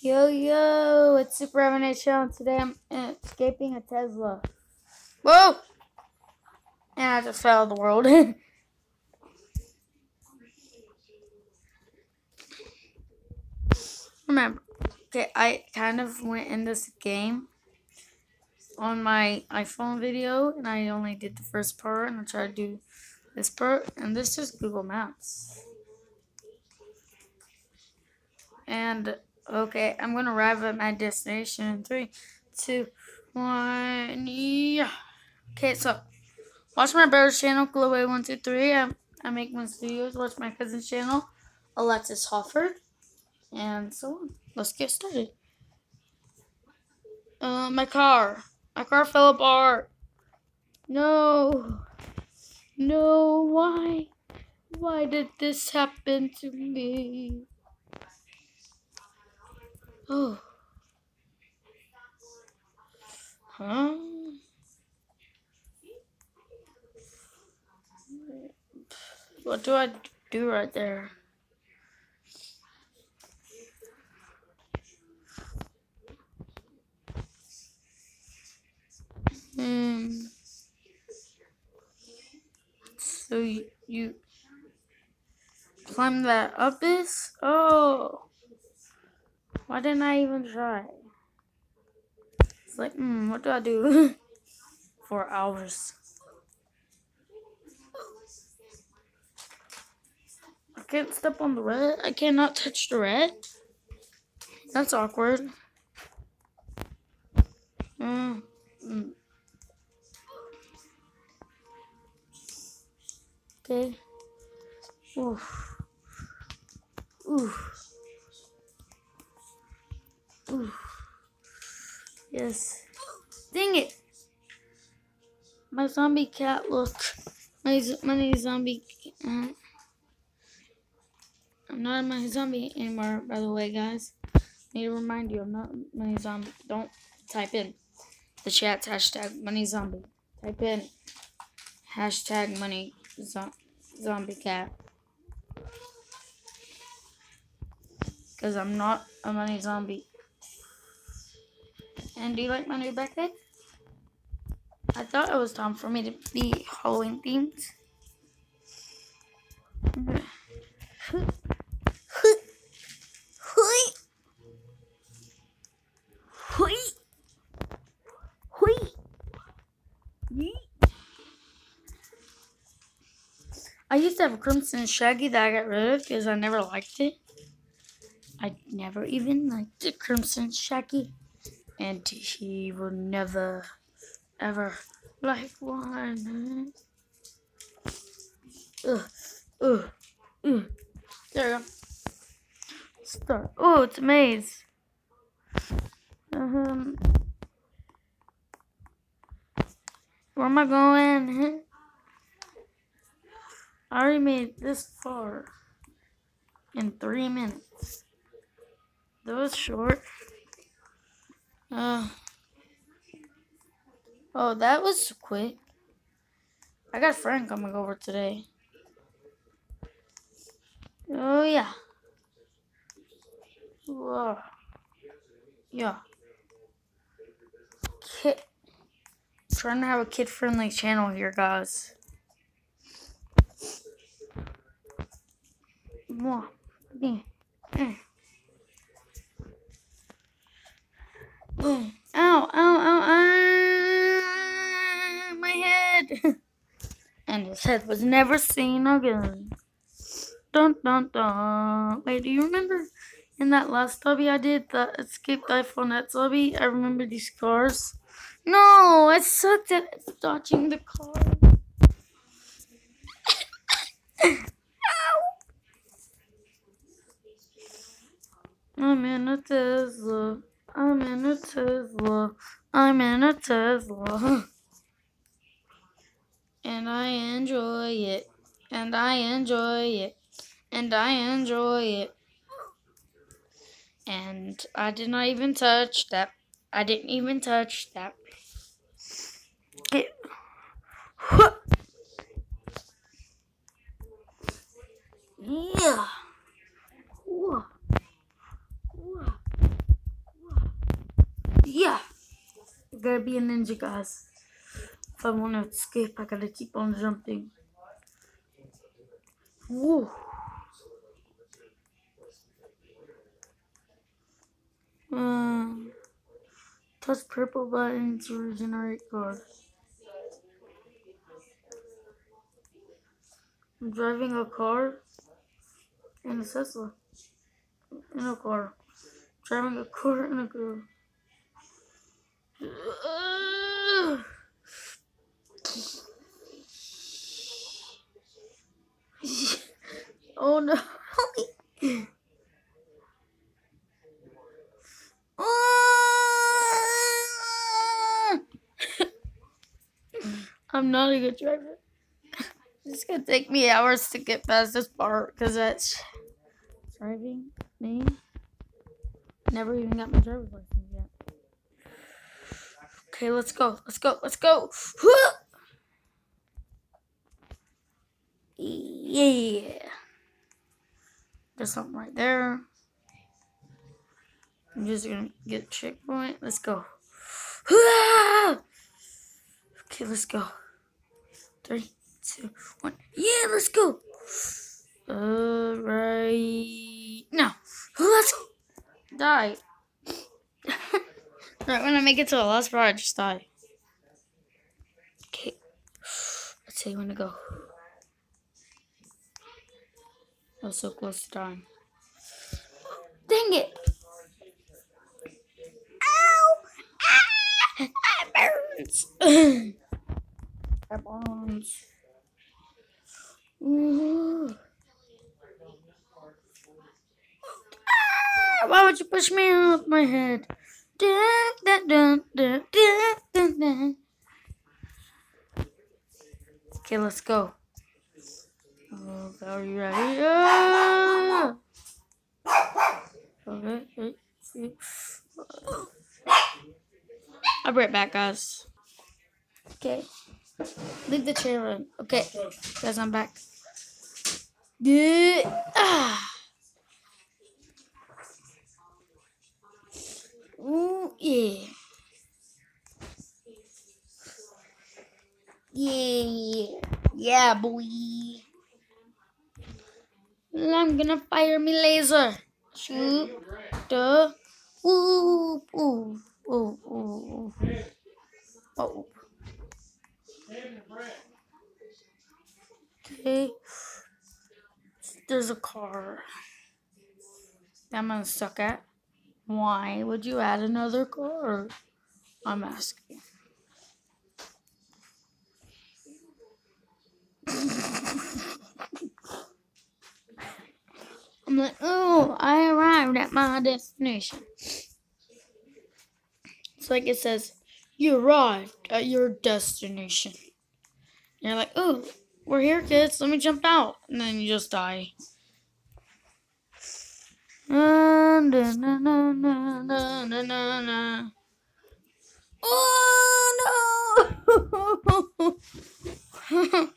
Yo, yo, it's Super Evan Show, and today I'm escaping a Tesla. Whoa! And I just fell the world. Remember, okay, I kind of went in this game on my iPhone video, and I only did the first part, and I tried to do this part, and this is Google Maps. And Okay, I'm gonna arrive at my destination in three, two, one. Yeah. Okay, so watch my brother's channel, Chloe123. I, I make my videos. Watch my cousin's channel, Alexis Hofford. And so on. Let's get started. Uh, my car. My car fell apart. No. No, why? Why did this happen to me? Oh. Huh? What do I do right there? Hmm. So you, you climb that up is? Oh. Why didn't I even try? It's like, hmm, what do I do? For hours. I can't step on the red. I cannot touch the red. That's awkward. Mm. Mm. Okay. Oof. Oof. Ooh. Yes. Dang it! My zombie cat, look. My, my zombie... Uh, I'm not my zombie anymore, by the way, guys. Need to remind you, I'm not money zombie. Don't type in the chat hashtag money zombie. Type in hashtag money zo zombie cat. Because I'm not a money zombie. And do you like my new backpack? I thought it was time for me to be Halloween themed. I used to have a Crimson Shaggy that I got rid of because I never liked it. I never even liked the Crimson Shaggy and he will never ever like one. Ugh, ugh, ugh. There we go. Start. Oh, it's a maze. Um, where am I going? I already made this far in three minutes. That was short. Uh, oh, that was quick. I got friend coming over today. Oh, yeah. Whoa. Yeah. Kid. trying to have a kid-friendly channel here, guys. Whoa. Yeah. Mm. Ow, ow, ow, ow. My head. and his head was never seen again. Dun, dun, dun. Wait, do you remember in that last lobby I did, the Escape iPhone X obby? I remember these cars. No, I sucked at dodging the car. I'm in a Tesla. I'm in a Tesla. I'm in a Tesla. and I enjoy it. And I enjoy it. And I enjoy it. And I did not even touch that. I didn't even touch that. It. Yeah. Yeah. Gotta be a ninja, guys. If I want to escape, I gotta keep on jumping. Whoa. Um, touch purple button to regenerate cars. I'm driving a car in a Tesla. In a car. Driving a car in a car. oh no. I'm not a good driver. It's gonna take me hours to get past this part because that's driving me. Never even got my driver's license. Okay, let's go. Let's go. Let's go. Yeah. There's something right there. I'm just gonna get checkpoint. Let's go. Okay, let's go. Three, two, one. Yeah, let's go. All right. Now, let's die. Right when I make it to the last part, I just die. Okay. Let's see when to go. I was so close to dying. Dang it! Ow! Ah! It burns! it burns. Ooh. Ah! Why would you push me off my head? Okay, let's go. Oh, are you ready? Ah! Okay. I'll be right back, guys. Okay. Leave the chair in. Okay, guys, I'm back. Ah. Ooh, yeah. Yeah. Yeah, boy. I'm gonna fire me laser. Shoot. Duh. Ooh, ooh, ooh, ooh, ooh. Oh. Okay. There's a car that I'm gonna suck at. Why would you add another car? I'm asking. I'm like, oh, I arrived at my destination. It's like it says, you arrived at your destination. And you're like, oh, we're here, kids. Let me jump out. And then you just die. Oh, no!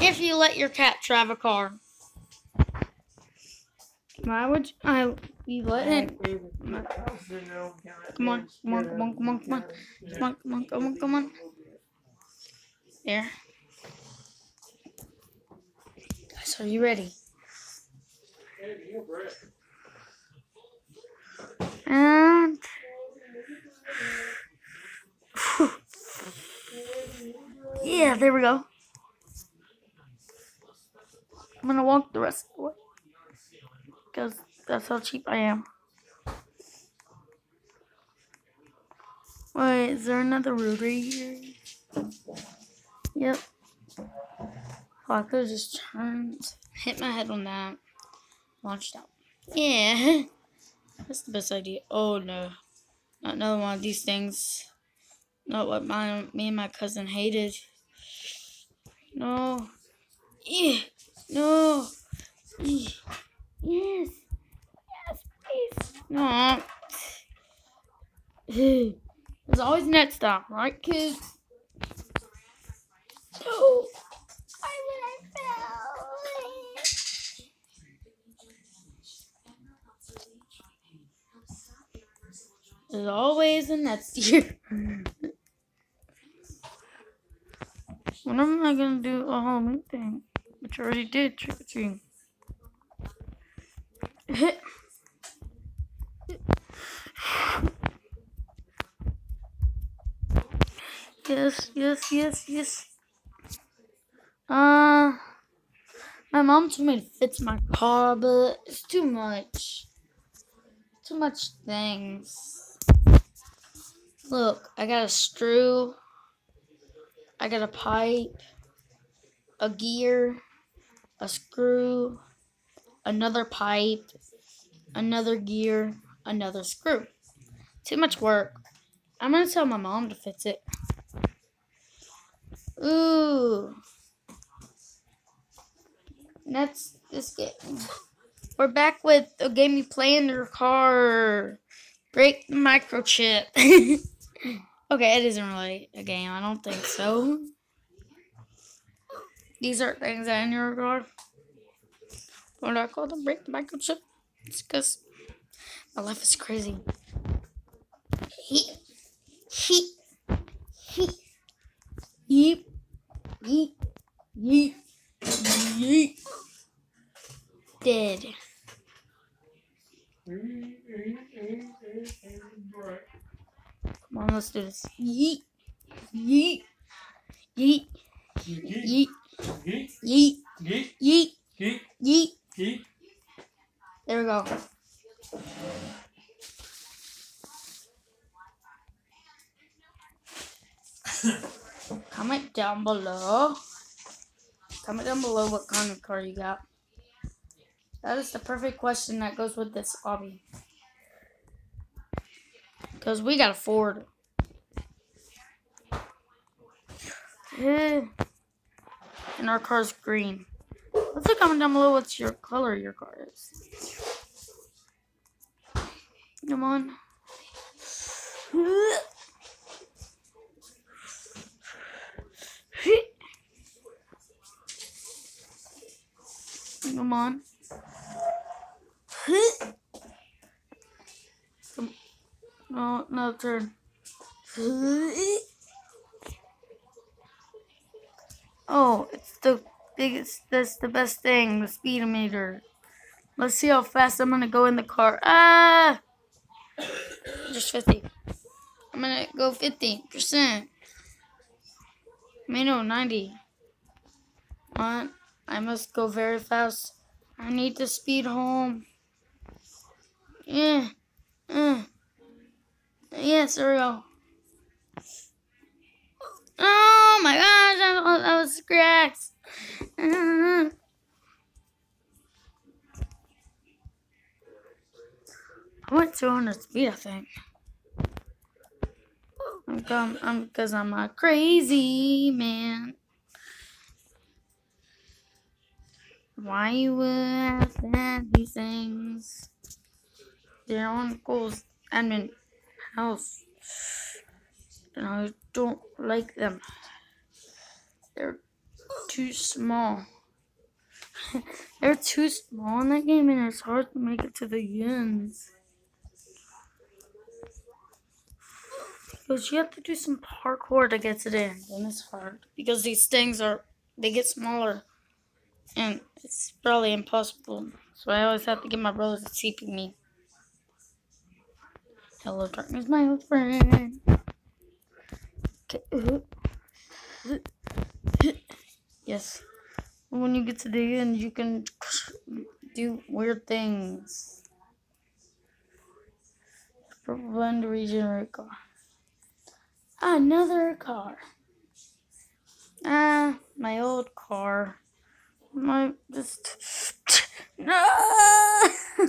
if you let your cat drive a car. Why would you, I you let it? Come on, come on, come on, come on, come on, come on, come on, come on, come on. There. Guys, are you ready? And yeah, there we go. I'm gonna walk the rest of the way because that's how cheap I am. Wait, is there another route right here? Yep. Oh, I could just turned, hit my head on that, launched out. Yeah, that's the best idea. Oh no, not another one of these things. Not what my me and my cousin hated. No. Yeah. No. Yeah. Yes. Yes, please. No. There's always next stop, right, kids? No. Why would I fail? As always, the next year. when am I gonna do a Halloween thing? Which I already did, trick or treating. yes, yes, yes, yes. Uh, my mom told me to fix my car, but it's too much. Too much things. Look, I got a screw. I got a pipe. A gear. A screw. Another pipe. Another gear. Another screw. Too much work. I'm gonna tell my mom to fix it. Ooh. That's this game. We're back with a game you play in your car. Break the microchip. okay, it isn't really a game. I don't think so. These are things that in your car. What I call them? Break the microchip. It's because my life is crazy. Heat. Heat. Heat. Yeep. Yeet. Yeet. Yeet. Dead. Come on, let's do this. Yeet. Yeet. Yeet. Yeet. Yeet. Yeet. Yeet. Yeet. There we go. Comment down below. Comment down below what kind of car you got. That is the perfect question that goes with this obby. Because we got a Ford. And our car's green. Let's comment down below what's your color your car is. Come on. Come on. Come. No, no turn. Oh, it's the biggest, that's the best thing, the speedometer. Let's see how fast I'm gonna go in the car. Ah! Just 50. I'm gonna go 50%. I mean, no, 90. What? I must go very fast. I need to speed home. Yeah. Uh. Yes, there we go. Oh my gosh, I was scratched. Uh. I went 200 speed, I think. I'm come, I'm because I'm a crazy man. Why you would have these things? They're on uncle's admin house. And I don't like them. They're too small. They're too small in that game and it's hard to make it to the ends. Because you have to do some parkour to get to the end, and it's hard. Because these things are, they get smaller. And it's probably impossible. So I always have to get my brothers to TP me. Hello, darkness, my old friend. Okay. Uh, uh, Yes. When you get to the end, you can do weird things. Prevent regenerate car. Another car. Ah, my old car. My just no.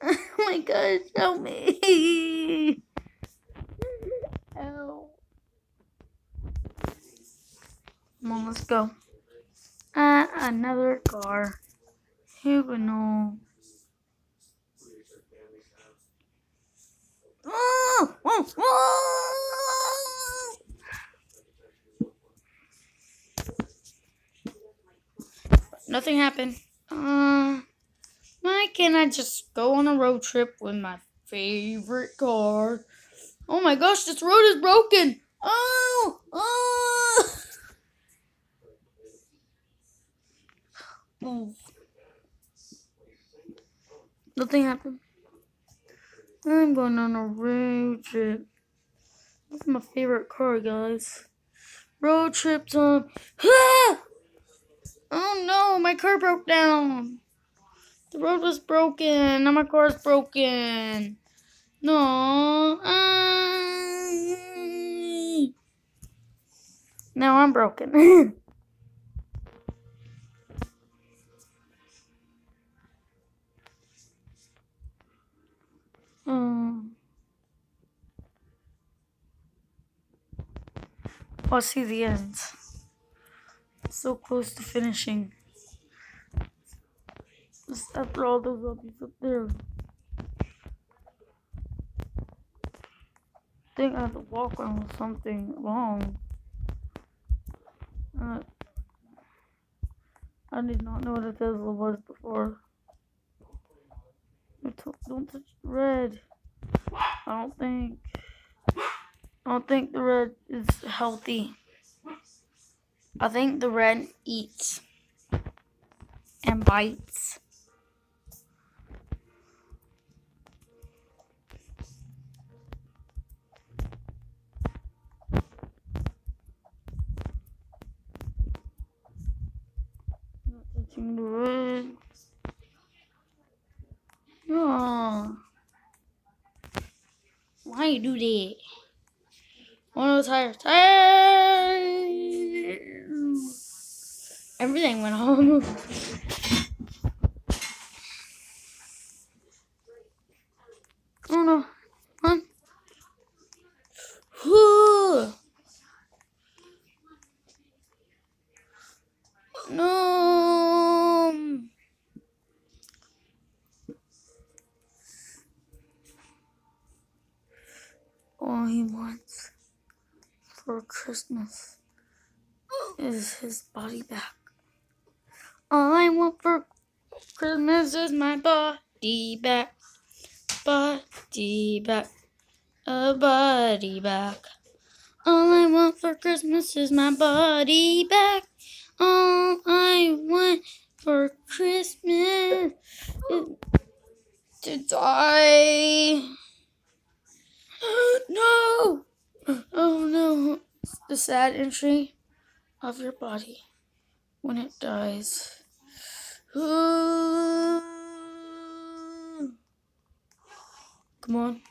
oh my gosh, help me! Help! Come on, let's go. Ah, another car. Oh, oh, oh! Nothing happened. Uh, why can't I just go on a road trip with my favorite car? Oh my gosh, this road is broken. Oh, oh. Oh. Nothing happened. I'm going on a road trip. This is my favorite car, guys. Road trip time. Ah! Oh no, my car broke down. The road was broken. Now my car's broken. No. Now I'm broken. I'll see the end. So close to finishing. Just after all those zombies up there. I think I have to walk on something wrong. Uh, I did not know what a Tesla was before. Don't touch red. I don't think. I don't think the red is healthy. I think the red eats and bites. touching the red. Oh. Why you do that? One of the tires. Tires! Everything went home. oh no. Run. Whew. No. All he wants for Christmas is his body back. All I want for Christmas is my body back. Body back. A body back. All I want for Christmas is my body back. All I want for Christmas is to die. no! Oh no. The sad entry of your body when it dies. Come on.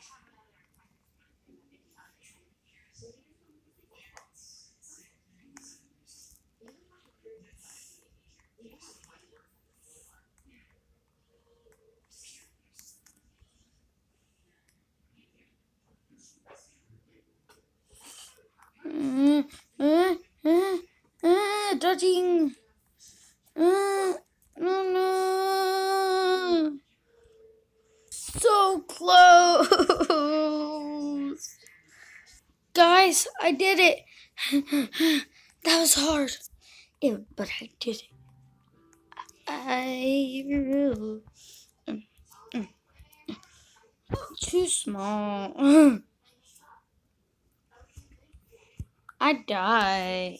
Uh, uh, uh, dodging. Uh, no, no. So close. Guys, I did it. that was hard. Ew, but I did it. I. Too small. I die.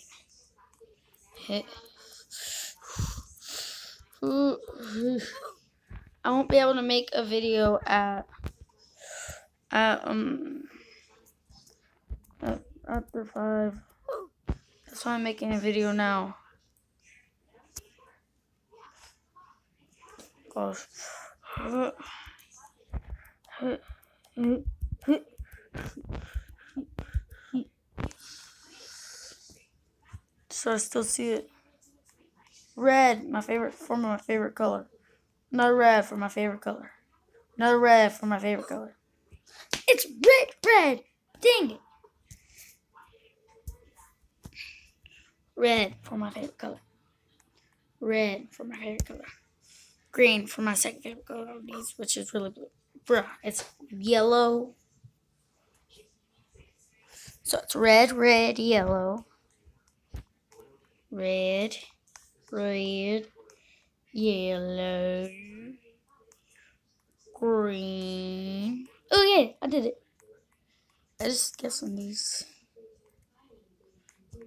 I won't be able to make a video at, at um at, five. That's why I'm making a video now. Gosh. So I still see it. Red, my favorite form of my favorite color. Another red for my favorite color. Another red for my favorite color. It's red, red. Dang it. Red for my favorite color. Red for my favorite color. Green for my second favorite color of these, which is really blue. Bruh, it's yellow. So it's red, red, yellow red, red, yellow, green. Oh yeah, I did it. I just guess on these.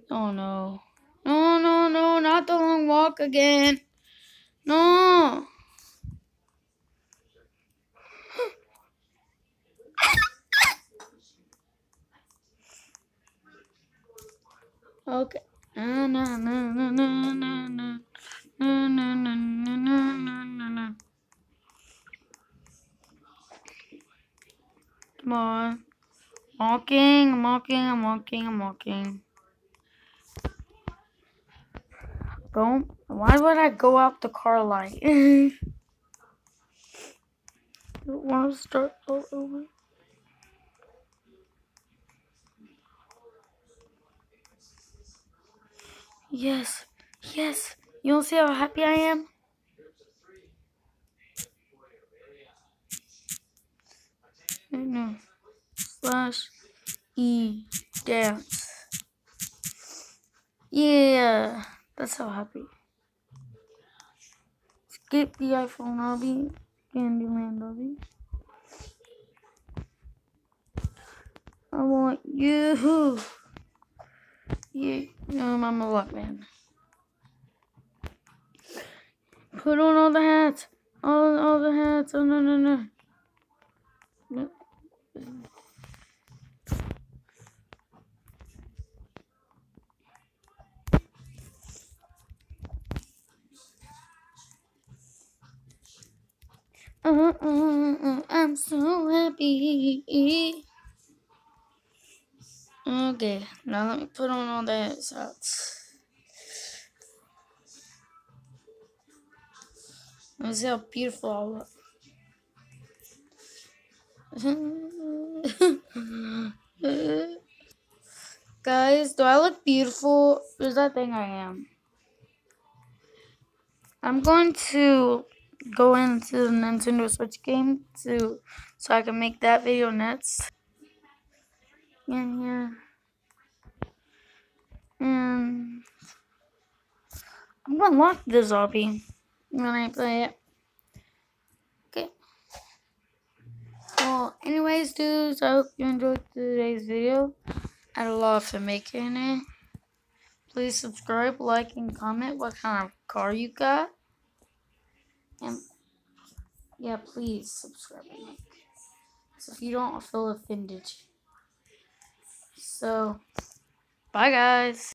Oh no. No, no, no, not the long walk again. No. okay. Come on. Walking, walking, I'm walking, I'm walking. Don't. Why would I go out the car light? Want to start all over? Yes, yes. You don't see how happy I am? No. Slash E dance. Yeah, that's how happy. Skip the iPhone obby, Candyland obby. I want you. You, no, I'm a what man. Put on all the hats. All, all the hats. Oh, no, no, no. no. Uh, uh, uh, I'm so happy. Okay, now let me put on all the hats. Let's see how beautiful I look. Guys, do I look beautiful? Is that thing I am? I'm going to go into the Nintendo Switch game to so I can make that video next. In here. And I'm gonna lock the zombie when I play it. Okay. Well, anyways, dudes, I hope you enjoyed today's video. I had a lot of fun making it. Please subscribe, like, and comment what kind of car you got. And yeah, please subscribe and. So if you don't, feel offended. So, bye guys.